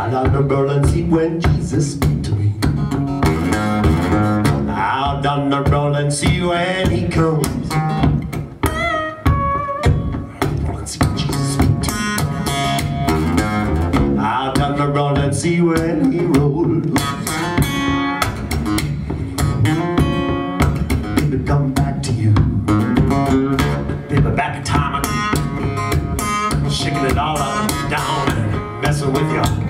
Out on the rolling seat when Jesus speak to me. Out on the rolling sea when he comes. Out on the rolling sea when he rolls. Baby, come back to you. Baby, back in time. Shaking it all up and down and messing with you.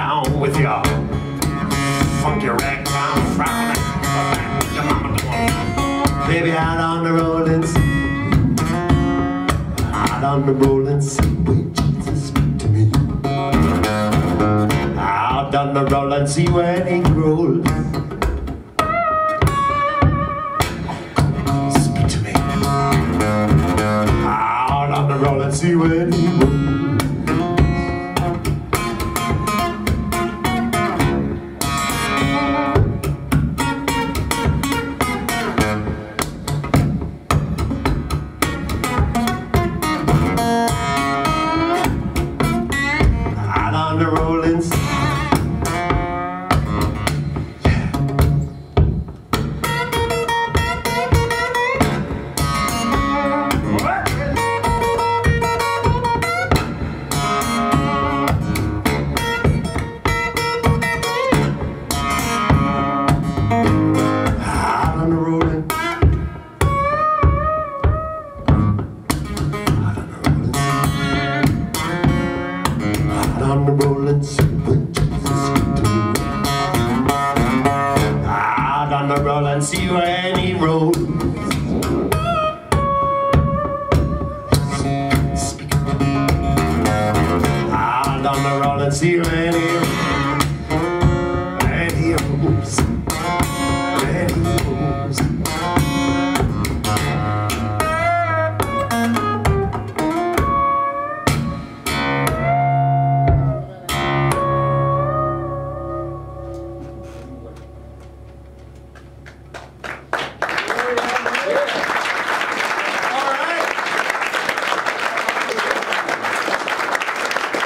down with your funky ragtime frown. Baby, out on the rolling. Out on the rolling sea. When Jesus speak to me. Out on the rolling sea when he grows. Speak to me. Out on the rolling sea he rolls. On rolling sea when he rolls. Speak. Out on the rolling sea when he